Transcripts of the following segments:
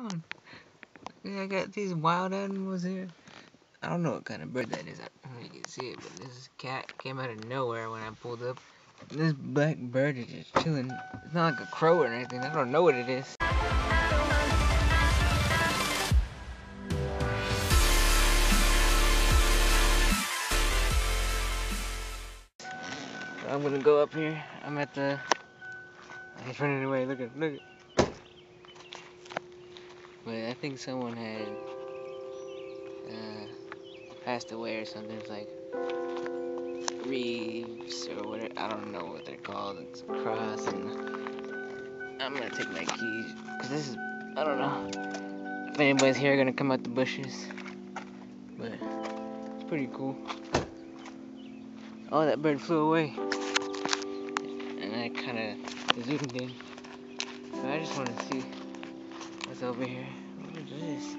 Hmm. on. I got these wild animals here. I don't know what kind of bird that is. I don't know if you can see it, but this cat came out of nowhere when I pulled up. This black bird is just chilling. It's not like a crow or anything. I don't know what it is. I'm gonna go up here. I'm at the. He's running away. Look at, look at. But I think someone had uh, passed away or something. It's like Reeves or whatever. I don't know what they're called. It's a cross, and I'm gonna take my keys because this is. I don't know if anybody's here gonna come out the bushes, but it's pretty cool. Oh, that bird flew away And I kind of zoomed in. So I just want to see what's over here. What is this?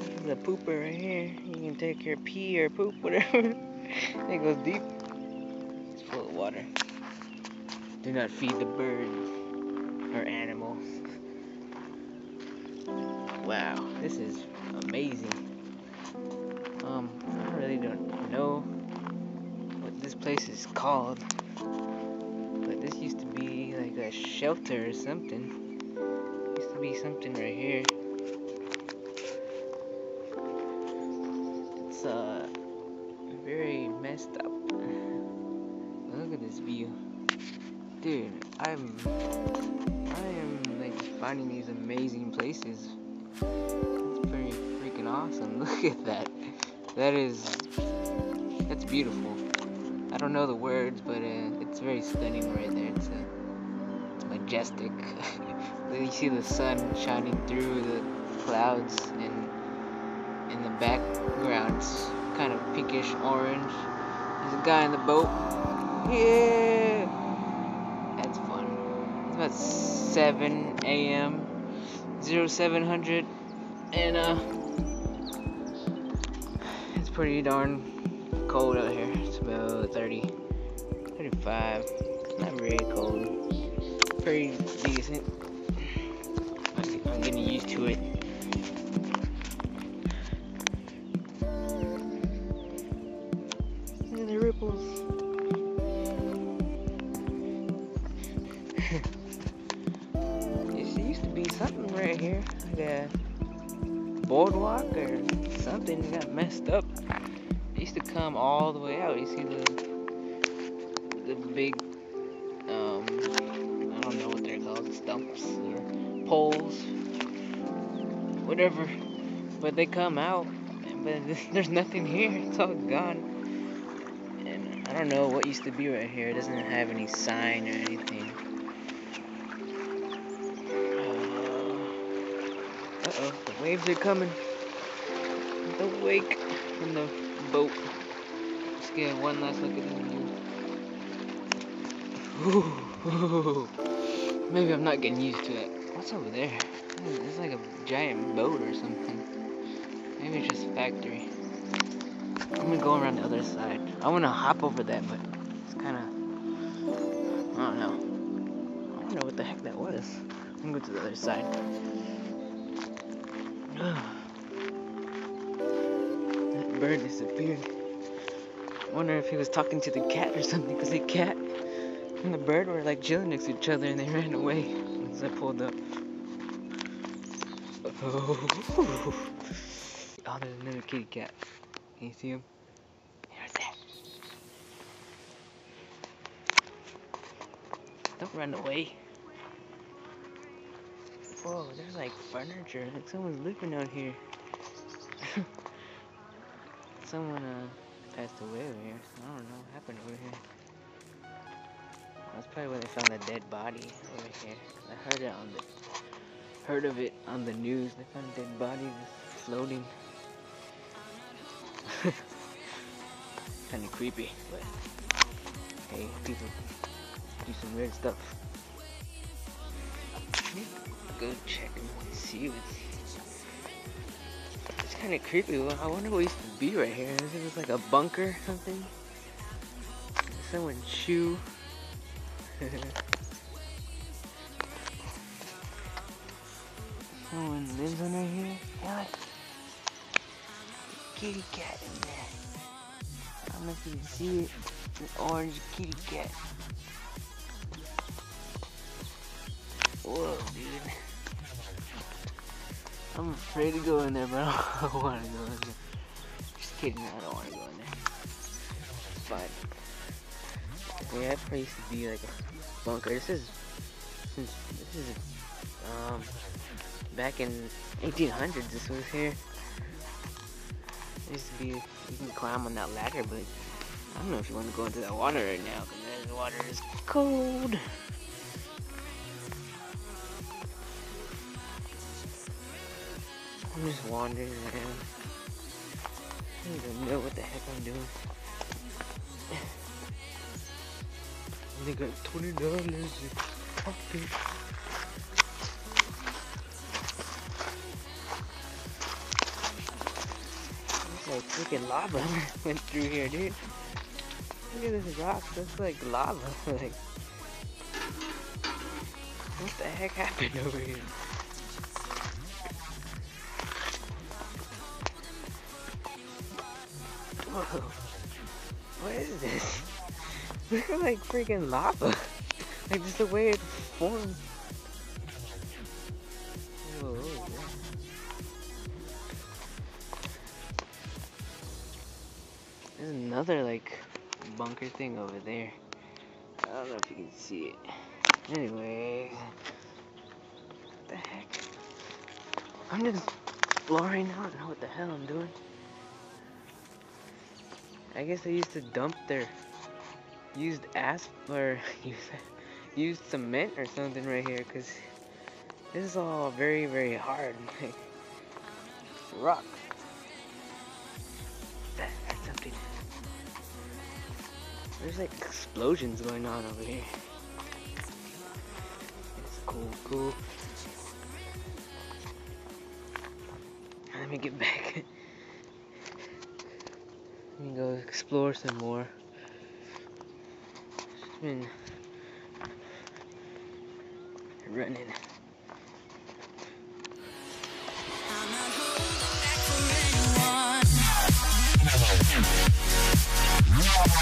This is a pooper right here. You can take your pee or poop, whatever. it goes deep. It's full of water. Do not feed the birds or animals. Wow, this is amazing. Um, I really don't know what this place is called but this used to be like a shelter or something. Be something right here. It's uh very messed up. Look at this view. Dude, I'm I am like finding these amazing places. It's pretty freaking awesome. Look at that. That is that's beautiful. I don't know the words, but uh, it's very stunning right there. It's, uh, it's majestic. you see the sun shining through the clouds, and in the background, it's kind of pinkish orange. There's a guy in the boat. Yeah, that's fun. It's about 7 a.m. 0700, and uh, it's pretty darn cold out here. It's about 30, 35. Not very cold. Pretty decent. I'm getting used to it. Look at the ripples. there used to be something right here, like a boardwalk or something got messed up It used to come all the way out. You see the the big whatever. But they come out, but there's nothing here. It's all gone. And I don't know what used to be right here. It doesn't have any sign or anything. Uh oh, the waves are coming. The wake from the boat. Let's get one last look at the view. Maybe I'm not getting used to it. What's over there? It's like a giant boat or something. Maybe it's just factory. I'm gonna go around the other side. I wanna hop over that, but it's kinda... I don't know. I don't know what the heck that was. I'm gonna go to the other side. That bird disappeared. I wonder if he was talking to the cat or something, because the cat and the bird were like chilling next to each other and they ran away as I pulled up. Oh, oh there's another kitty cat. Can you see him? There's that. Don't run away. Whoa, there's like furniture. Like someone's living out here. someone uh, passed away over here. I don't know what happened over here. That's probably where they found a dead body over here. I heard it on the heard of it on the news. They found a dead body floating. kind of creepy, but hey, people do some weird stuff. Go check and see what's It's kind of creepy. I wonder what used to be right here. Is it just like a bunker or something? Someone chew. Someone lives under here? Yeah. Kitty cat in there. I don't know if you can see it. An orange kitty cat. Whoa, dude. I'm afraid to go in there, but I don't want to go in there. Just kidding, I don't want to go in there. But, yeah, that place to be like a bunker. This is, this is, um, back in 1800s, this was here. It used to be, you can climb on that ladder, but I don't know if you want to go into that water right now, because the water is cold. I'm just wandering around. I don't even know what the heck I'm doing. Only got twenty dollars in pocket. Freaking lava went through here, dude. Look at this rock, that's like lava. like, what the heck happened over here? Whoa. What is this? Look at like freaking lava. Like just the way it formed. Another like bunker thing over there. I don't know if you can see it. Anyway. What the heck? I'm just exploring. I don't know what the hell I'm doing. I guess they used to dump their used asp or used, cement or something right here because this is all very very hard like rock that, that's something there's like explosions going on over here. It's cool cool. Let me get back. Let me go explore some more. It's been running Yeah.